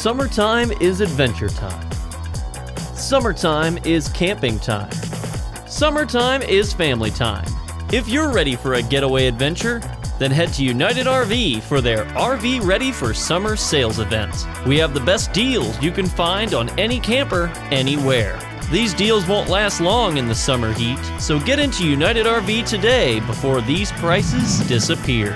Summertime is adventure time. Summertime is camping time. Summertime is family time. If you're ready for a getaway adventure, then head to United RV for their RV Ready for Summer sales events. We have the best deals you can find on any camper, anywhere. These deals won't last long in the summer heat, so get into United RV today before these prices disappear.